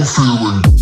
I'm feeling.